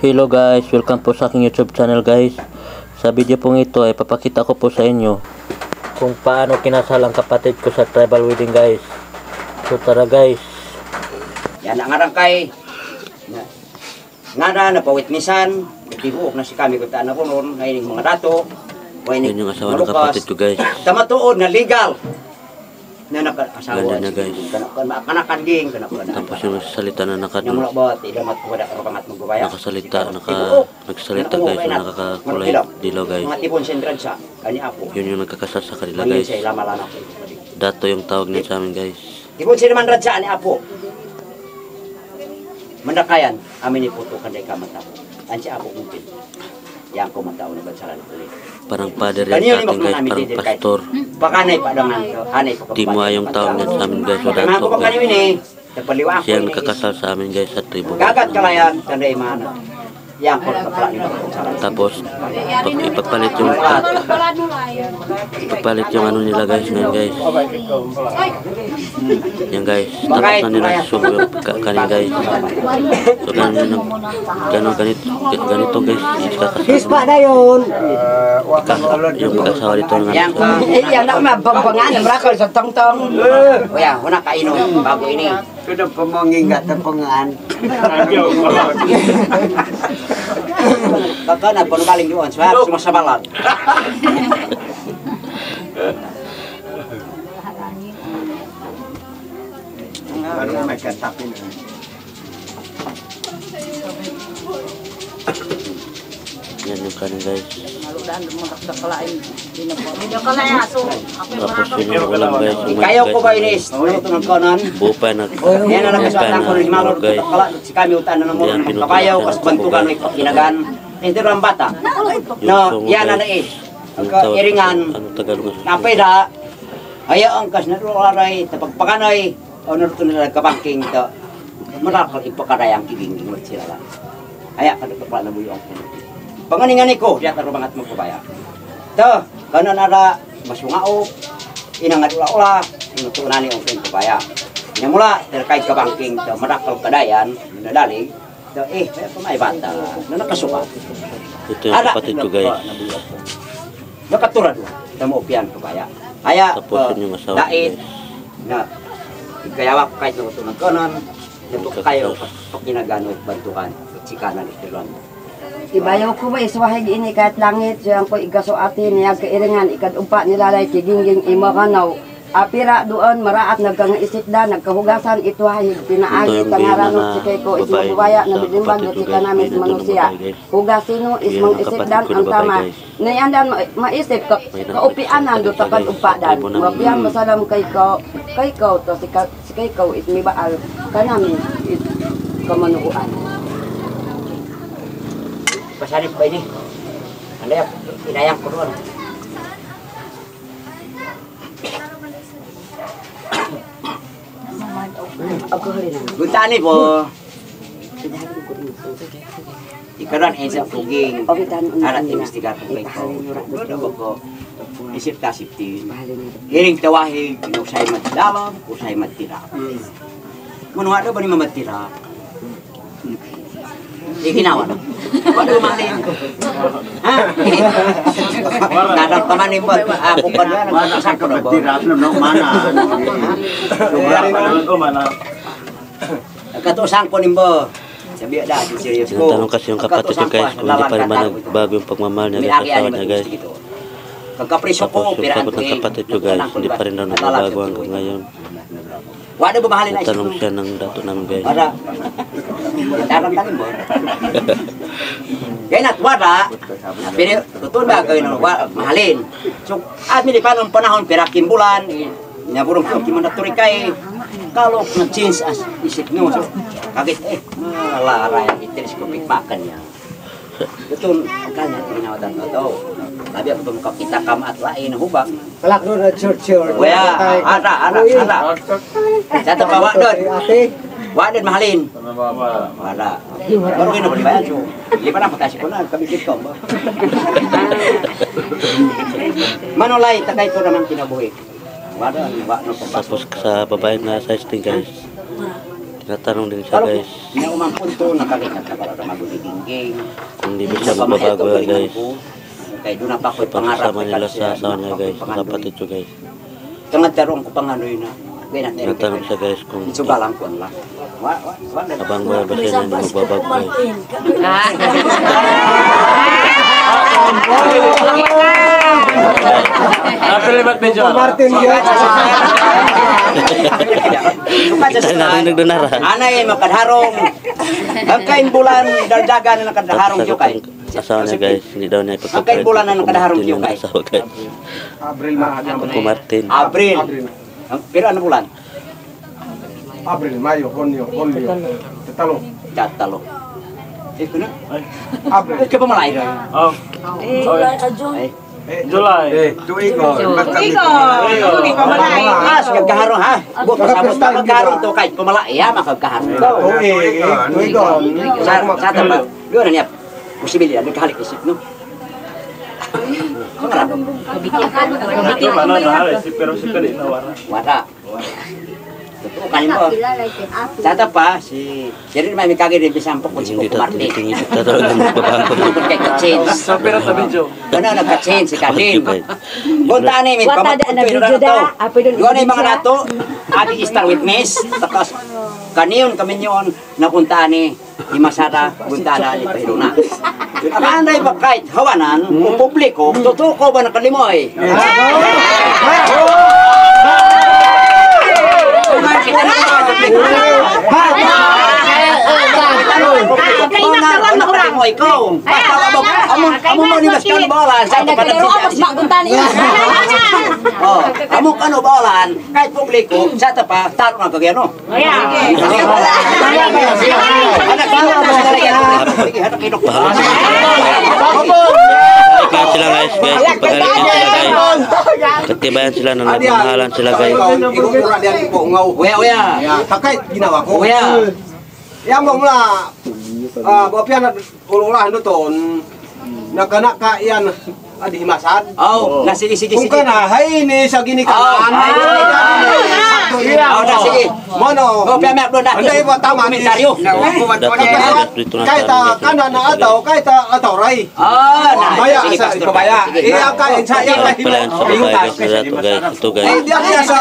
Hello guys, welcome po sa aking YouTube channel guys. Sa video pong ito ay papakita ko po sa inyo kung paano kinasal ang kapatid ko sa tribal wedding guys. So tara guys. Yan ang arang kay na, nga na napawitnisan, tibuok na si kami kung taan na po noon, ngayon yung mga dato, ngayon Yan yung asawa ng kapatid ko guys. Tamatuod na legal na nakasawa. Ganda na, guys. Kanakanding, kanakanding. Tapos yung salita na naka, Yung mga bawat, ilamat ko wala ka pangat magbabaya. nakasalita, naka, nagsalita guys, na nakakakulay dilaw guys. Mga tipon sentral sa kani apo. Yun yung nagkakasal sa kanila Mangin guys. siya ilamalan ako. Dato yung tawag niya sa amin guys. Tipon siya naman radsa ni apo. Mandakayan, amin ni puto kanday ka mata. Ansi apo mungkin. Yang ko matao na bansalan ulit. Parang father yan Kanyo sa ni atin guys, magmamit parang din kay. pastor. Pakanay pa dangan, anay pa. Di mo yung tawag niya sa amin guys, o Mga dato ko pa guys. kanyo ni, nagpaliwa ako. Siya ang ini. nakakasal sa amin guys sa tribo. Gagat kalayan, kanday mana. Tapos, pag ipagpalit yung ipagpalit yung ano nila guys ngayon guys. Yan guys, tapos na nila subo yung ka- kanin guys. So ganun, ganun, ganito, ganito guys, ikakasal. na yun. Yung pagkasawa dito ng eh, yan na mabangbangan, marakal sa tongtong. Kuya, huna kainom, bago ini. Sudah pemangingat pengan. Kakak na, puno galing doon, swab, sumasabalan. Baru makan tapi Yan guys. Tapos yun yung ulam guys. Ko ba inis? Na. Yan na lang ko guys. si kami utan na mo kapayaw kas bantugan ng kinagan. Hindi ram bata. No, yan na na eh. Iringan. Napay da. Ayaw ang kas na. O naruto kabangking. Marakal ipakaray ang mo sila lang. Panganingan ko, diya taro bangat mo kubaya. To, kanon ada masungao. Inangat ula-ula, inutunan ang kubaya. Nya mula terkait ka bangking to marakal kadayan, nadali. To eh, kaya pamay bata na nakasuka. Ito yung kapatid ko guys. Nakaturad mo. Tamo pian kubaya. Aya Tapos uh, yun yung asawa ko dait na ikayawa ko kahit nakuto ng kanon. Nato kayo pag ginaganot bantukan. Chikanan itiluan. Ibayaw ko ba iswahig ini kahit langit siyang ko igaso ati niya kairingan ikad umpa nilalay kigingging imaganaw. Apira doon maraat nagkang isikda nagkahugasan itwahig Ito pinaagi yung tangaran biyana si kay ko babae ismang bubaya na sa bilimban kapatid na ko, tika guys. namin Biyana to manusia. na babae, guys. Hugasino Biyana ismang ng isikdan kapatid ko ang na babae, tama. guys. Nayandan ma- maisip ka May nakapit kaupianan sa do takan guys. umpadan. Tribo namin. Mapiyan masalam kay ko kay ko to si ka- si kay ko ismi baal kanami is kamanuuan. Pasanip ba ini? Ano yan? Inayang ko doon. Guntani po. Ikaran eh sa puging. Arat investigar ko kay ko. Ba ko? Isip ta sipti. Hiring tawahig, usay magdalam, usay magtira. Mano ano ba ni mamatira? Ginawa na. Wala ko. Ha? Nadang pamanin mo. Ako pa doon. Mana ko na ba? mana. Sobra pa naman. Nagkatusan ko nimbo. Sabi da, serious ko. Tinatanong kasi yung kapatid ko guys kung hindi pa rin ba nagbago yung pagmamahal niya sa asawa niya guys. Pagkapriso Tapos ko, piraan ko ko guys, hindi pa rin daw nagbabago hanggang ngayon. Wala ba mahalin na Natanong siya ng dato namin guys. Para. Darang tanim mo. Kaya nat wala. Pero tutun ba kayo mahalin. So at mili pa nung panahon pera kimbulan Naburong ko kay kalau nag-change as isip nyo so kagit eh malara ko pikpakan niya. Betul, kanya ginawa daw daw. Labi ako tumukap kita kam at lain hubak. Kalak doon na church yun. Waya, ada, ada, ada. Satu bawa doon. Wa din mahalin. Wala. Baru ini boleh bayar cu. Lima na makasih ko na kabikit ko ba. Manolay takay ko naman kinabuhi. Wala, wa no Tapos sa babae na size din guys. Natanong din siya Kalau guys. Hindi ako man punto, nakalikat na para na magiging Kung di ba siya magbabago guys. Kaya doon na pa ako'y pangarap. Nila sa asawa niya guys. Sa kapatid ko guys. Tarong ko panganoy na. Natanong siya guys kung Sugalang ko lang. Abang ba ba siya na magbabago guys. Martin narinig nara. Anay makadharong. Agkain bulan daldagan na nakadharong asawa niya guys. Hindi daw niya na Martin guys. asawa guys. Abril maaga. Martin. Abril. Ang- Pero ano bulan? Abril, Mayo, Junio, Julio. Tatalo. Tatalo. Eh, kuno. Abril. Ka pa malay ron. Ay. Eh, tuigon. Iko, hindi pa malay. Ah, sa kagkaharong ha. Buot pasabot ka kagkaharong to kahit pumalay ya makagkaharong. Tuig, tuigon. Sa sa tama. Yun na niya. Posibilidad nagkahalik isip no. Wala. Totoo kanin mo. Tata pa si jadi may kagay din bisan po kung si Hindi Coco tayo Martin. tingin siya talaga magbabago. Kay ka-change. Sa pera sa video. Ano nagka-change si Kanin. guys. Bunta ni mit Wata da na video da, apoy doon Yun ay mga siya. nato. Agi star witness. Tapos kaniyon kami nyon napunta ni Imasada buntada ni Pahiluna. Ang anay ba kahit hawanan, kung publiko, 我们好难过好难过 Amo amo mo ni Maskan bola sa Ay, nagkalaro ako sa magunta niya. Oh, amo kano bolan kahit publiko sa tapa taro na kagano. Anak ko na sa kaya. Sila guys guys. Sila guys. Katibayan sila na nagmamahalan sila guys. Ya, ko. Yang mo mula, ah, bapian at ulah doon, nagkana ka yan, adi himasad. Oh, na sige sige Kung sige. ka na, hay ni sa ginikanan. Oh, hay. Oh, na sige. Mono. Oh, pia mer doon Anday ba tama ni na Kahit ah, kanan na ataw, kahit ah, ataw ray. Ah, na. Baya sa. Sige. Iya kain sa iya kahit Palayan sa babae guys. Na Eh, guys. diya niya sa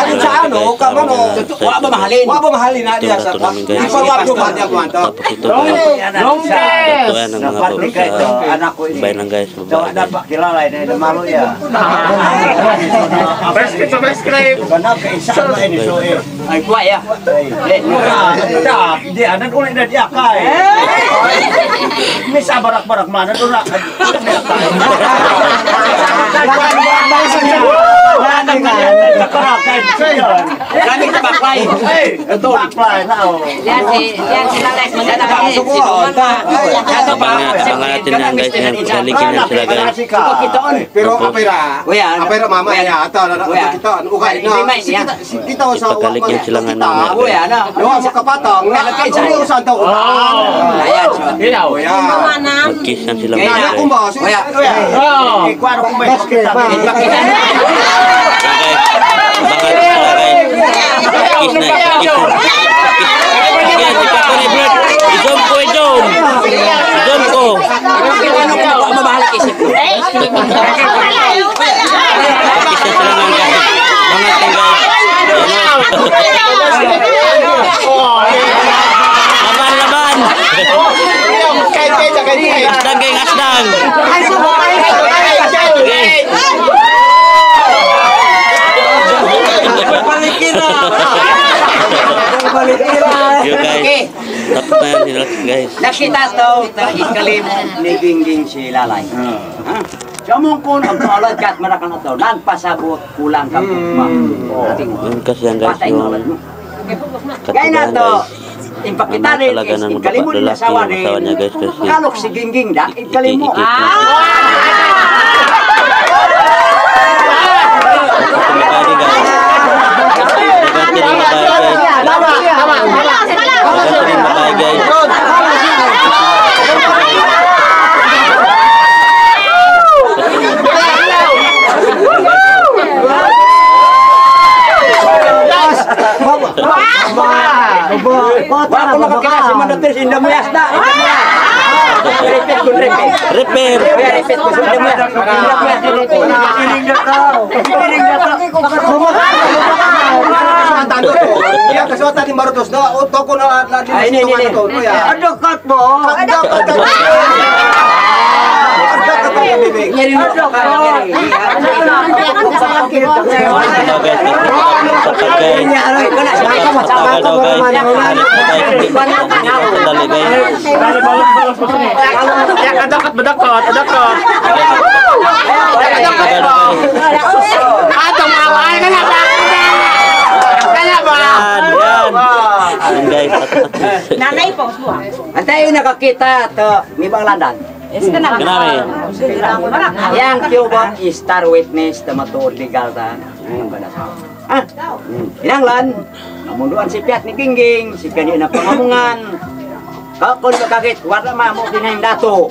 ano sa ano, ka mano. Wa ba mahalin? Wa ba mahalin na diya sa. Ikaw wa ba diya kwanto. Tapos ito mga babae anak ko Bayan lang guys. Babae guys. kilala ini ada malu ya. Ay kuat ya. Eh, Di anan ulit na diya ka eh. May sa barak-barak mana doon oh. Si, si kita ya Kuya. kita Kuya, na. imay niya. Kita sa Ipagalik yan sila nga kita. namin. Kuya, na. Yo sa kapatang. Kuya, lagay sa- Ano usan to? Ayan, siya. Kuya. Manam. Mag-kiss yan sila Kaya guys. Kaya ko ba? Kuya. Oh, ikwaro kung may pakita. Ipakita. Yan guys. Abangan sila guys. Kiss na. Kiss na. Kiss. Yan. Ikaw ko ni Brad. Izom ko. Izom. Izom ko. Ano ko ako mabahalik isip ko. Kiss na sila nga guys. Abangan yan guys. Laban, laban. Kaya kaya kaya. Asdang geng, asdang. Okay. Yo guys. Okay. Tapos na yan sila guys. Nakita to, ta ikalim ni Gingging si Lalay. Ha? Kamong kun ang tolad kat marakan to, nagpasabot kulang ka ma. Ating Yun kasi yan guys. Yung. Kaya na to, guys. impakita rin is ikalimon na yung Kalok si Gingging da, ikalimo. Iki-iki. Kumabali guys. Repair. Repair. Repair. Ya na na to. Ya kasuatan ni Marutos na toko na na di Ah, ini, ini, ini. to to ya. Ano kat mo? Bibig. Nyeri mo ka nyeri. Ano guys? Dapat guys. Tagal daw guys. Sandali guys. Ya kadakot bedakot, bedakot. Tagal guys. Atong away ka na Kaya ba? Yan, yan. Yan guys. Nanay po, semua. Antay yung nakakita to, may bang landan. Es ka na. Kenapa? Yang Cuba is star witness na matuod legal ta. Ah, inanglan. Amunduan si Piat ni Gingging, si Kani na pangamungan. Kakon kakakit, wala ma mo kinahin dato.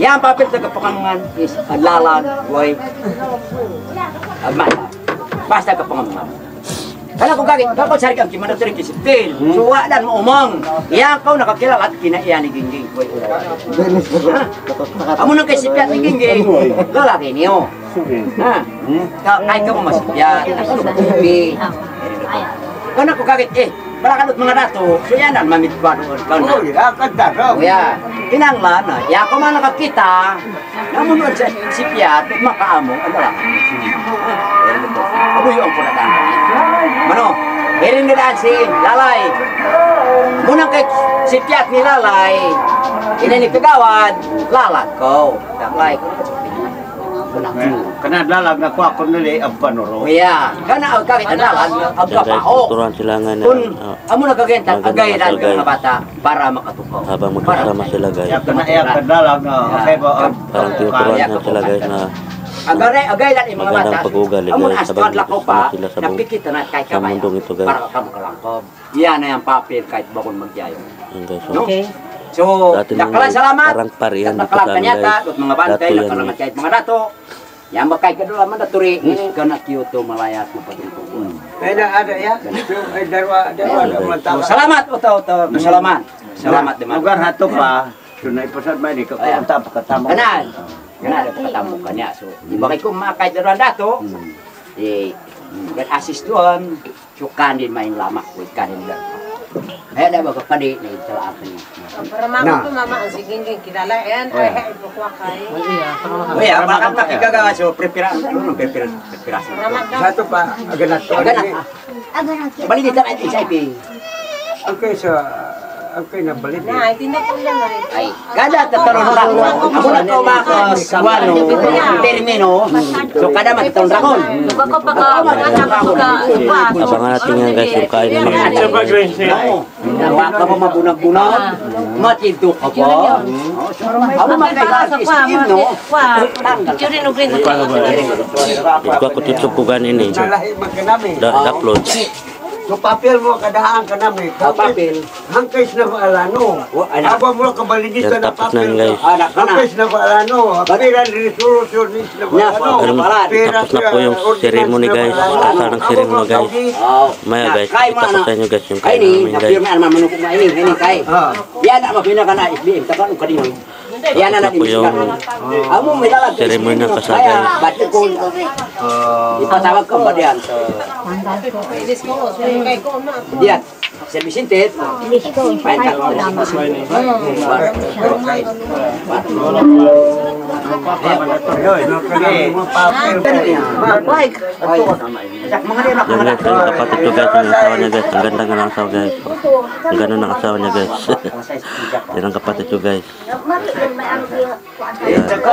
Yang papel sa kapangamungan is adlalan, boy. Agmata. Basta kapangamungan. Kala ko kakit, kakon sari kang kimana turing kisipil. Suwa dan mo umong. Yang kau nakakilala at kinaiyan ni Gingging, boy. Amo nang kay si Piat ni Gingging. Lalaki niyo. Ha? Ka ay ka mo mas ya TV. Kana ko kakit eh. Bala kanot mga dato. So yan ang mamit ba doon. Kana. Ya kadakot. O ya. Kinanglan na. Ya ko man nakakita. Namunod sa si Piat makaamo ang wala. Abo yung punatan. Mano? Hearing na si Lalay. Munang kay si Piat ni Lalay. Ina ni Kagawad. Lalat ko. Lalay ko. Munang Kana dalag na ko ako nili ang. Iya, kana ang kakit adalan ang kapaok. Tuturuan sila nga na. Kun oh, amo nagagenta Maganda agay lang guys. mga bata para makatukaw. Habang magkasama sila guys. Ya kana iya kadalag na? Parang tinuturuan na sila guys na Agay agay bata. Magandang pag-uugali, Amo guys. astad lako pa. Napikita na kay sa mundong ito, guys. Para kamu kalangkob. Yan na yung papel kahit bakon magyayo. Oh. So, Dati nung nakalan salamat. parang parihan dito amin, kanyata, mga bantay, Dato yan, nakalan eh. kahit mga dato. Yan ba kay kadula man daturi is kana Kyoto malayat mo patuntuan. Ay na ada ya. Ay darwa darwa darwa salamat uto uto. Salamat. Salamat di Lugar hato pa. Tunay pasad may di ka pakatama. Kanan. Kanan ada ketemu kanya. So, di bakay ko makay daruan dato. Eh, dan assist doon. So, kanin main lama ko kanin lang. Eh, ada ba kapadi na ito ako ni. Para mama ko mama ang siging kilala yan. Ay, ay, bukwa kay. Oh ya, bakit makikagawa so prepare ano prepare preparasyon. Satu pa aganat. Agad na. Bali dito ay isa ipi. Okay sa okay na balit. Na, itinda ko yan na rin. Ay. So kada magtaon ra ko. Baka pa ka, anak ko ka, upa. Abangan natin yan guys yung ini. Salahi magkanami. Da upload. So papel mo kadaan ka namin. Ah, papel. Hangkais na maalano. Wa, anak. Aba mo kabaligid Yan na tapos na papel. yun guys. Anak ka na. Hangkais na maalano. Piran resolution na Ya, maalano. pa- Tapos na po yung ceremony guys. Kasal ng ceremony guys. Oh. Maya guys, Kay kita ko sa inyo guys yung Kay kain ni, namin guys. napirma naman manukok na ini, ini kay. Ah. Yan na mapina ka na SBM, taka nung kanino. Yan Ito po yung ba't ko ipatawag ka ba diyan? Ko, ko, diyan. Sa Vicente, may tako na si Mga rin Yan guys, yung kapatid ko guys, yung asawa niya guys. Ang ganda nga ng asawa guys. Ang ganda ng asawa niya guys. Yan ang kapatid ko guys. Tsaka